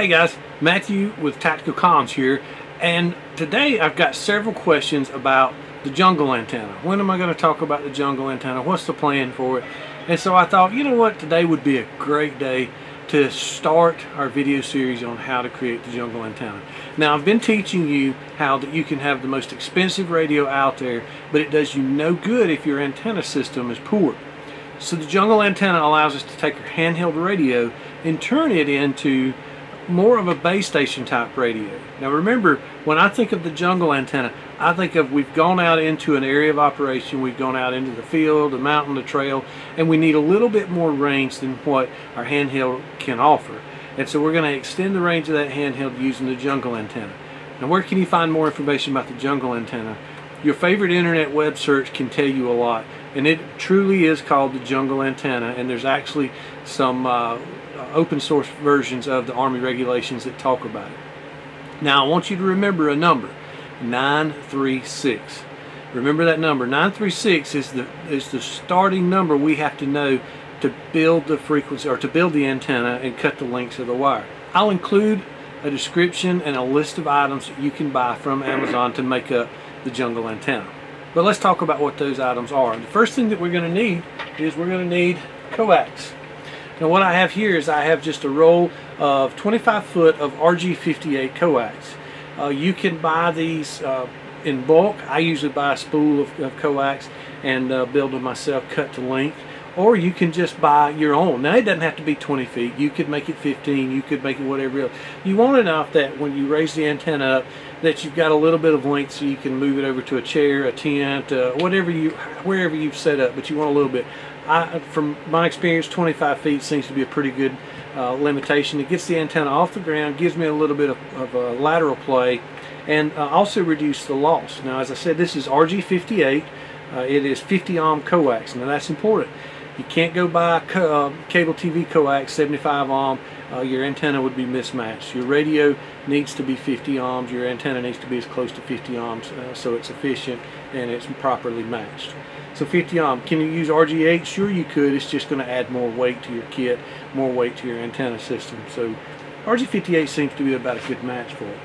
Hey guys, Matthew with Tactical Comms here, and today I've got several questions about the jungle antenna. When am I going to talk about the jungle antenna? What's the plan for it? And so I thought, you know what, today would be a great day to start our video series on how to create the jungle antenna. Now I've been teaching you how that you can have the most expensive radio out there, but it does you no good if your antenna system is poor. So the jungle antenna allows us to take our handheld radio and turn it into more of a base station type radio. Now remember, when I think of the jungle antenna, I think of we've gone out into an area of operation, we've gone out into the field, the mountain, the trail, and we need a little bit more range than what our handheld can offer. And so we're going to extend the range of that handheld using the jungle antenna. Now where can you find more information about the jungle antenna? Your favorite internet web search can tell you a lot. And it truly is called the jungle antenna, and there's actually some uh, open source versions of the Army regulations that talk about it. Now I want you to remember a number, 936. Remember that number. 936 is the is the starting number we have to know to build the frequency or to build the antenna and cut the lengths of the wire. I'll include a description and a list of items that you can buy from Amazon to make up the jungle antenna. But let's talk about what those items are. The first thing that we're going to need is we're going to need coax. Now what I have here is I have just a roll of 25 foot of RG58 coax. Uh, you can buy these uh, in bulk. I usually buy a spool of, of coax and uh, build them myself cut to length. Or you can just buy your own. Now it doesn't have to be 20 feet. You could make it 15. You could make it whatever else. You want enough that when you raise the antenna up that you've got a little bit of length so you can move it over to a chair, a tent, uh, whatever you, wherever you've set up, but you want a little bit. I, from my experience, 25 feet seems to be a pretty good uh, limitation. It gets the antenna off the ground, gives me a little bit of, of lateral play, and uh, also reduce the loss. Now, as I said, this is RG58. Uh, it is 50 ohm coax. Now, that's important. You can't go buy co uh, cable TV coax 75 ohm. Uh, your antenna would be mismatched. Your radio needs to be 50 ohms. Your antenna needs to be as close to 50 ohms so it's efficient and it's properly matched. So 50 ohm. Can you use RG8? Sure you could. It's just going to add more weight to your kit, more weight to your antenna system. So RG58 seems to be about a good match for it.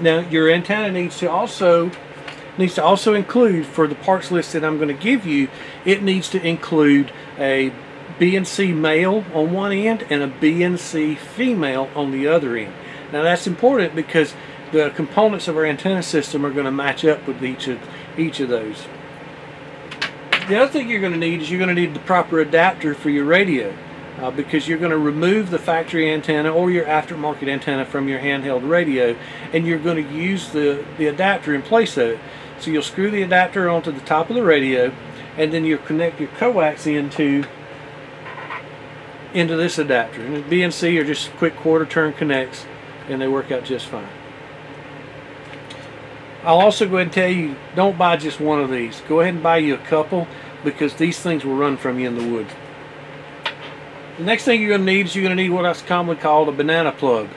Now your antenna needs to also needs to also include for the parts list that I'm going to give you, it needs to include a BNC male on one end and a BNC female on the other end. Now that's important because the components of our antenna system are going to match up with each of each of those. The other thing you're going to need is you're going to need the proper adapter for your radio uh, because you're going to remove the factory antenna or your aftermarket antenna from your handheld radio and you're going to use the, the adapter in place of it. So you'll screw the adapter onto the top of the radio and then you'll connect your coax into into this adapter. And BNC are just quick quarter turn connects and they work out just fine. I'll also go ahead and tell you, don't buy just one of these. Go ahead and buy you a couple because these things will run from you in the woods. The next thing you're going to need is you're going to need what is commonly called a banana plug.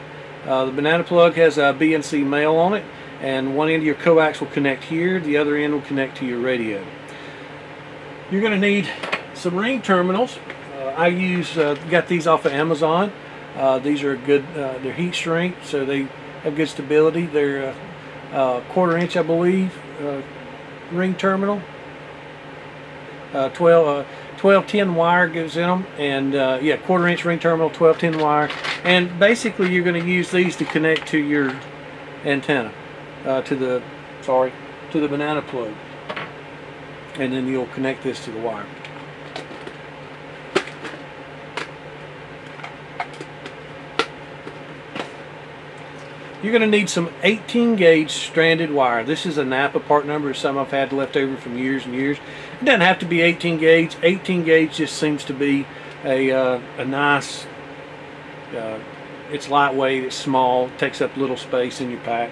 Uh, the banana plug has a BNC male on it and one end of your coax will connect here, the other end will connect to your radio. You're going to need some ring terminals. Uh, I use, uh, got these off of Amazon. Uh, these are good, uh, they're heat shrink so they have good stability. They're uh, uh, quarter inch I believe uh, ring terminal. Uh, 12 uh, 12 10 wire goes in them and uh, yeah quarter inch ring terminal 12 10 wire. And basically you're going to use these to connect to your antenna uh, to the sorry to the banana plug. And then you'll connect this to the wire You're going to need some 18 gauge stranded wire. This is a Napa part number, some I've had left over from years and years. It doesn't have to be 18 gauge. 18 gauge just seems to be a, uh, a nice, uh, it's lightweight, it's small, takes up little space in your pack.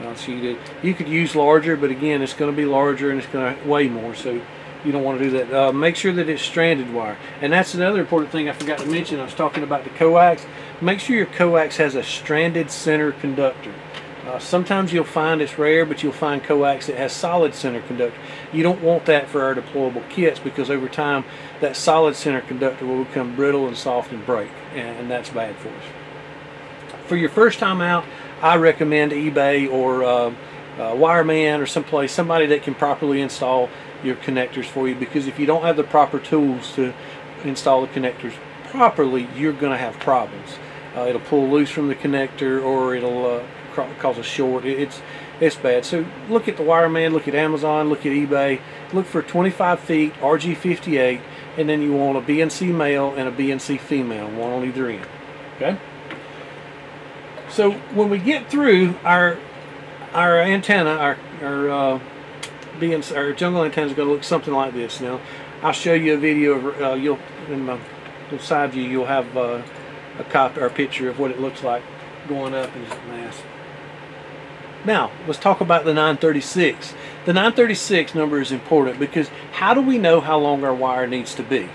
Uh, so you, you could use larger, but again, it's going to be larger and it's going to weigh more. So you don't want to do that. Uh, make sure that it's stranded wire. And that's another important thing I forgot to mention. I was talking about the coax. Make sure your coax has a stranded center conductor. Uh, sometimes you'll find it's rare, but you'll find coax that has solid center conductor. You don't want that for our deployable kits because over time that solid center conductor will become brittle and soft and break, and, and that's bad for us. For your first time out, I recommend eBay or uh, uh, Wireman or someplace, somebody that can properly install your connectors for you because if you don't have the proper tools to install the connectors properly, you're going to have problems. Uh, it'll pull loose from the connector or it'll uh, cause a short. It's it's bad. So look at the Wireman, look at Amazon, look at eBay. Look for 25 feet RG58, and then you want a BNC male and a BNC female, one on either end. Okay. So when we get through our our antenna, our our uh, BNC, our jungle antenna is going to look something like this. Now, I'll show you a video of uh, you'll in my side view you'll have uh, a copy or a picture of what it looks like going up in mass. Now, let's talk about the 936. The 936 number is important because how do we know how long our wire needs to be?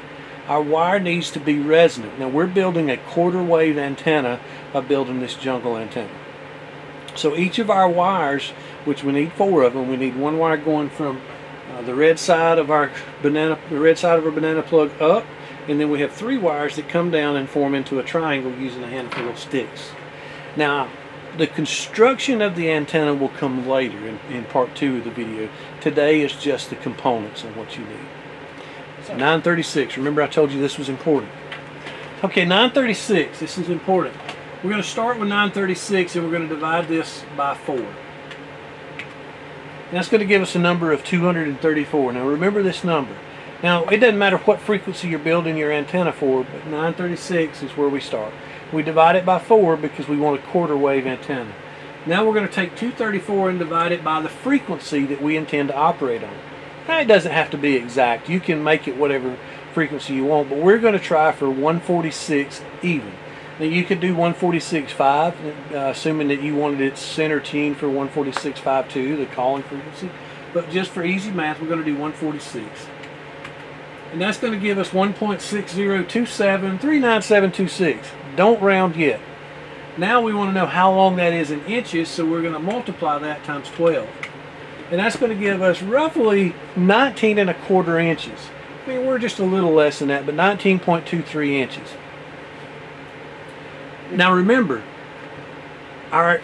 Our wire needs to be resonant. Now, we're building a quarter wave antenna by building this jungle antenna. So each of our wires, which we need four of them, we need one wire going from uh, the red side of our banana, the red side of our banana plug up, and then we have three wires that come down and form into a triangle using a handful of sticks. Now, the construction of the antenna will come later in, in part two of the video. Today is just the components of what you need. So 936, remember I told you this was important. Okay, 936, this is important. We're going to start with 936 and we're going to divide this by 4. That's going to give us a number of 234. Now remember this number. Now it doesn't matter what frequency you're building your antenna for, but 936 is where we start. We divide it by 4 because we want a quarter wave antenna. Now we're going to take 234 and divide it by the frequency that we intend to operate on. Now it doesn't have to be exact. You can make it whatever frequency you want, but we're going to try for 146 even. Now you could do 146.5, uh, assuming that you wanted it center tuned for 146.52, the calling frequency. But just for easy math, we're going to do 146. And that's going to give us 1.6027, Don't round yet. Now we want to know how long that is in inches, so we're going to multiply that times 12. And that's going to give us roughly 19 and a quarter inches. I mean, we're just a little less than that, but 19.23 inches. Now remember, our,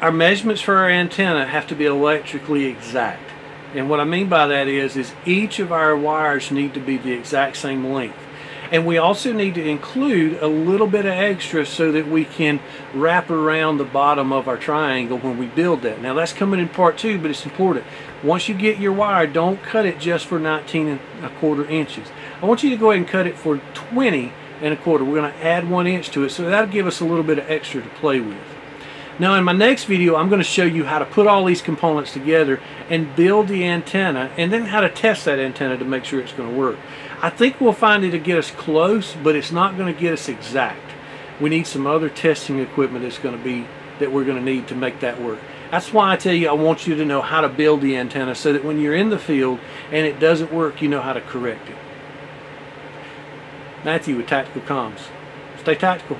our measurements for our antenna have to be electrically exact. And what I mean by that is, is each of our wires need to be the exact same length. And we also need to include a little bit of extra so that we can wrap around the bottom of our triangle when we build that. Now that's coming in part two, but it's important. Once you get your wire, don't cut it just for 19 and a quarter inches. I want you to go ahead and cut it for 20 and a quarter. We're going to add one inch to it, so that'll give us a little bit of extra to play with. Now in my next video, I'm going to show you how to put all these components together and build the antenna, and then how to test that antenna to make sure it's going to work. I think we'll find it to get us close, but it's not going to get us exact. We need some other testing equipment that's going to be that we're going to need to make that work. That's why I tell you I want you to know how to build the antenna so that when you're in the field and it doesn't work, you know how to correct it. Matthew with Tactical Comms. Stay tactical.